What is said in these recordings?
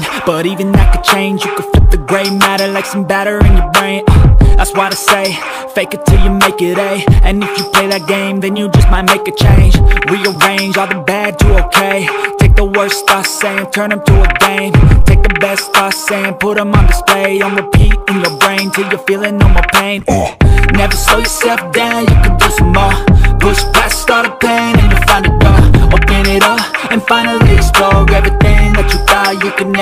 mind, but even that could change. You could flip the gray matter like some batter in your brain. Uh, that's why they say, fake it till you make it A. And if you play that game, then you just might make a change. Rearrange all the bad to okay. Take the worst thoughts saying, turn them to a game. Take the best thoughts saying, put them on display. On repeat in your brain till you're feeling no more pain. Uh, Never slow yourself down, you can do some more.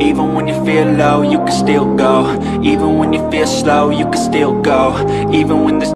Even when you feel low, you can still go. Even when you feel slow, you can still go. Even when there's